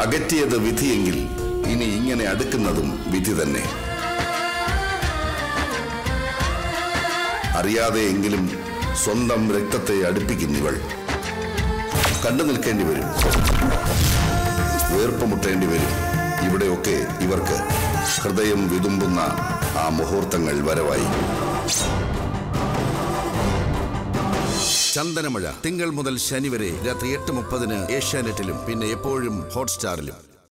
അകറ്റിയത് വിധിയെങ്കിൽ ഇനി ഇങ്ങനെ അടുക്കുന്നതും വിധി തന്നെ. അറിയാതെയെങ്കിലും സ്വന്തം രക്തത്തെ അടുപ്പിക്കുന്നിവൾ. കണ്ടു നിൽക്കേണ്ടി വരും. വേർപ്പുമുട്ടേണ്ടി വരും. ഇവിടെയൊക്കെ ഇവർക്ക് ഹൃദയം വിതുമ്പുന്ന ആ മുഹൂർത്തങ്ങൾ വരവായി. ചന്ദനമഴ. തിങ്കൾ മുതൽ ശനി വരെ രാത്രി എട്ട് മുപ്പതിന് ഏഷ്യാനെറ്റിലും പിന്നെ എപ്പോഴും ഹോട്ട്സ്റ്റാറിലും.